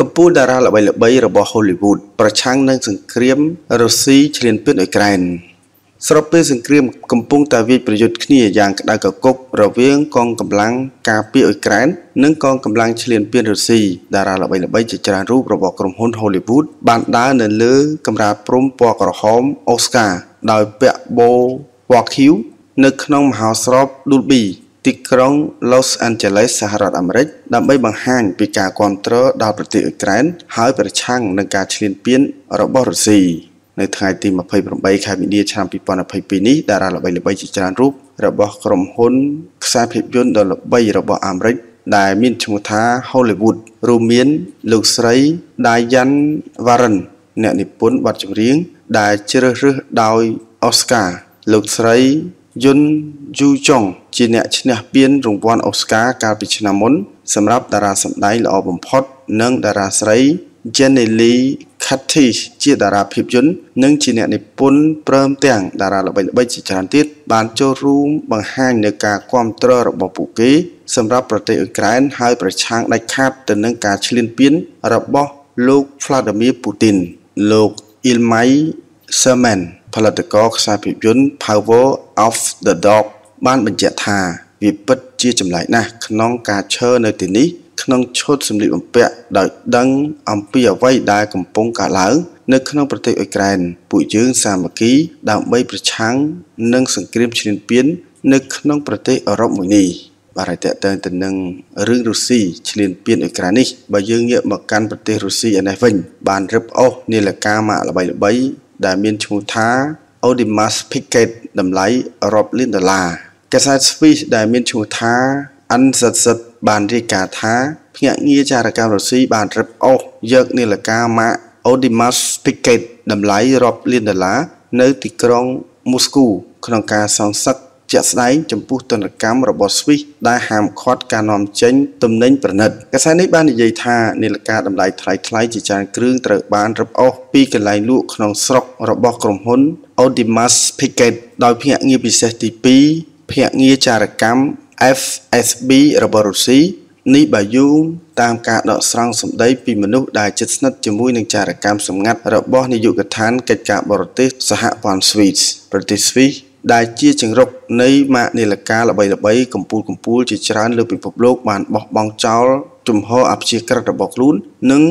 កំពូលតារាល្បីៗរបស់ Hollywood ប្រឆាំងនឹងសង្គ្រាមរុស្ស៊ីឈ្លានពានអ៊ុយក្រែនស្របពេលសង្គ្រាមកំពុងតែវាយប្រយុទ្ធគ្នាយ៉ាងក្តៅគគុករវាងកងកម្លាំងការពារអ៊ុយក្រែននិងកងកម្លាំងឈ្លានពានរុស្ស៊ីតារាល្បីៗជាច្រើនរូបរបស់ក្រុមហ៊ុន Hollywood បានដើរនៅលើកម្រាលព្រំពណ៌ក្រហម Oscar ដោយពាក់បូពណ៌ខៀវនៅក្នុងមហោស្រព Dolby ទីក្រុង Los Angeles សហរដ្ឋអាមេរិកដើម្បីបង្ហាញពីការគ្រប់គ្រងដល់ប្រទេសអ៊ុយក្រែនហើយប្រឆាំងនឹងការឈ្លានពានរបស់រុស្ស៊ីនៅថ្ងៃទី28ខែមីនាឆ្នាំ2022នេះតារាល្បីៗជាច្រើនរូបរបស់ក្រុមហ៊ុនខ្សែភាពយន្តដ៏ល្បីរបស់អាមេរិកដែលមានឈ្មោះថា Hollywood រួមមានលោកស្រី Diane Warren អ្នកនិពន្ធបទចម្រៀង ដែលជ្រើសរើសដោយ Oscar លោកស្រីយុនយូចុង ជាអ្នកឈ្នះពានរង្វាន់អូស្ការកាលពីឆ្នាំមុន សម្រាប់តារាសម្ដែងល្អបំផុត និងតារាស្រី Jenny Lee Curtis ជាតារាភាពយន្តនិងជាអ្នកនិពន្ធព្រមទាំងតារាល្បីៗជាច្រើនទៀតបានចូលរួមបង្ហាញនៅការគ្រប់គ្រងរបស់ពួកគេ សម្រាប់ប្រទេសអ៊ុយក្រែនហើយប្រឆាំងដាច់ខាតទៅនឹងការឈ្លានពានរបស់លោក Vladimir Putin លោក Ilmai Sherman ផលិតករខ្សែភាពយន្ត Power of the Dog បានបញ្ជាក់ថាវាពិតជាចម្លែកណាស់ក្នុងការឈរនៅទីនេះក្នុងឈុតសម្លៀកបំពាក់ដោយដឹងអំពីអ្វីដែលកំពុងកើតឡើងនៅក្នុងប្រទេសអ៊ុយក្រែនពួកយើងសាមគ្គីដើម្បីប្រឆាំងនឹងសង្គ្រាមឈ្លានពាននៅក្នុងប្រទេសអឺរ៉ុបមួយនេះបាទហើយតើតើទៅនឹងរឿងរុស្ស៊ីឈ្លានពានអ៊ុយក្រែននេះបើយើងងាកមកកាន់ប្រទេសរុស្ស៊ីឯនេះវិញបានរឹបអូសនាឡិកាម៉ាកល្បីៗដែលមានឈ្មោះថា Audimas Picket តម្លៃរាប់លានដុល្លារកាសែត Swiss ដែលមានឈ្មោះថា Uncensored បានរាយការណ៍ថាភ្នាក់ងារចារកម្មរុស្ស៊ីបានរឹបអូសយកនាឡិកាម៉ាក Audimas Picket តម្លៃរាប់លានដុល្លារនៅទីក្រុងមូស្គូក្នុងការសងសឹកជាក់ស្ដែងចំពោះទនកម្មរបស់ស្វីសដែលហាមឃាត់ការនាំចេញទំនិញប្រណិតកាសែតនេះបាននិយាយថានាឡិកាតម្លៃថ្លៃថ្លៃជាច្រើនគ្រឿងត្រូវបានរឹបអូសពីកន្លែងលក់ក្នុងស្រុករបស់ក្រុមហ៊ុន Audimas Picket ដោយភ្នាក់ងារពិសេសទី2ភ្នាក់ងារចារកម្ម FSB របស់រុស្ស៊ីនេះបាយូតាមការដកស្រង់សម្ដីពីមនុស្សដែលជិតស្និទ្ធជាមួយនឹងចារកម្មសម្ងាត់របស់នាយកដ្ឋានកិច្ចការបរទេសសហព័ន្ធស្វីសប្រទេសស្វីសដែលជាចង្រុកនៃម៉ាកនាឡិកាល្បីៗកម្ពូលកម្ពូលជាច្រើនលើពិភពលោកបានបោះបង់ចោល ជំហរអព្យាក្រឹតរបស់ខ្លួននិង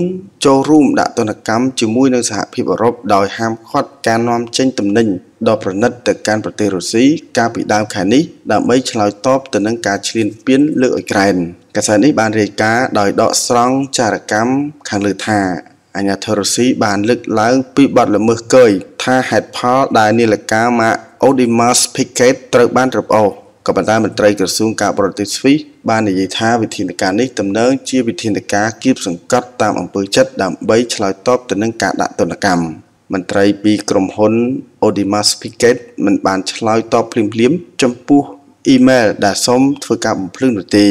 ចូលរួមដាក់ទណ្ឌកម្មជាមួយនឹងសហភាពអឺរ៉ុបដោយហាមឃាត់ការនាំចេញទំនិញដ៏ប្រណិតទៅកាន់ប្រទេសរុស្ស៊ីកាលពីដើមខែនេះដើម្បីឆ្លើយតបទៅនឹងការឈ្លានពានលើអ៊ុយក្រែនកាសែតនេះបានរាយការណ៍ដោយដកស្រង់ចារកម្មខាងលើថាអាញាធិរុស្ស៊ីបានលើកឡើងពីបទល្មើសកយថាហេតុផលដែលនាឡិកាម៉ាក Audimas Picket ត្រូវបានរឹបអូសក៏ប៉ុន្តែមន្ត្រីក្រសួងការបរទេសស្វីស បាននិយាយថាវិធានការនេះទំនើងជាវិធានការគៀបសង្កត់តាមអំពើចិត្តដើម្បីឆ្លើយតបទៅនឹងការដាក់ទណ្ឌកម្មមន្ត្រីពីក្រុមហ៊ុន Audimas Picket មិនបានឆ្លើយតបភ្លាមៗចំពោះអ៊ីមែលដែលសុំធ្វើការបំភ្លឺនោះទេ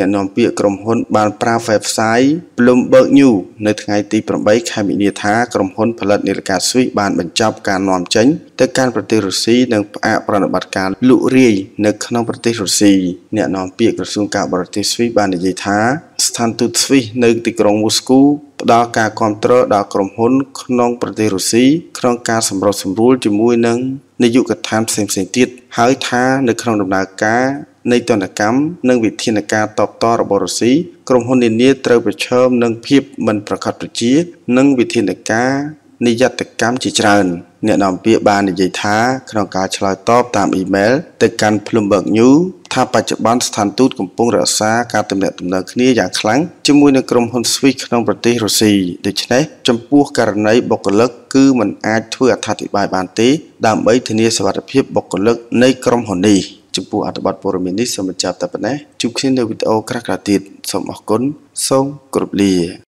អ្នកនាំពាក្យក្រុមហ៊ុនបានប្រាប់ website Bloomberg News នៅថ្ងៃទី8ខែមីនាថាក្រុមហ៊ុនផលិតនាឡិកាស្វីសបានបញ្ចប់ការនាំចេញទៅកាន់ប្រទេសរុស្ស៊ីនិងផ្អាកប្រតិបត្តិការលក់រាយនៅក្នុងប្រទេសរុស្ស៊ីអ្នកនាំពាក្យក្រសួងការបរទេសស្វីសបាននិយាយថាស្ថានទូតស្វីសនៅទីក្រុងមូស្គូផ្ដល់ការគ្រប់គ្រងដល់ក្រុមហ៊ុនក្នុងប្រទេសរុស្ស៊ីក្នុងការសម្រុះសម្រួលជាមួយនឹងនាយកដ្ឋានផ្សេងៗទៀតហើយថានៅក្នុងដំណើរការ នៃទណ្ឌកម្មនិងវិធានការតបតរបស់រុស្ស៊ីក្រុមហ៊ុននានាត្រូវប្រឈមនឹងភាពមិនប្រកបប្រជា និងវិធានការនិយតកម្មជាច្រើនអ្នកនាំពាក្យបាននិយាយថាក្នុងការឆ្លើយតបតាមអ៊ីមែលទៅកាន់ Bloomberg News ថាបច្ចុប្បន្នស្ថានទូតកំពុងរក្សាការទំនាក់ទំនងគ្នាយ៉ាងខ្លាំងជាមួយនឹងក្រុមហ៊ុន Swiss ក្នុងប្រទេសរុស្ស៊ីដូច្នេះចំពោះករណីបុគ្គលិកគឺมันអាចធ្វើអត្ថាធិប្បាយបានទេ ដើម្បីធានាសុវត្ថិភាពបុគ្គលិកនៃក្រុមហ៊ុននេះ ចំពោះអត្ថបទព័ត៌មាននេះសូមបញ្ចប់តែប៉ុណ្ណេះជួបគ្នានៅវីដេអូក្រោយៗទៀតសូមអរគុណសូមគោរពលា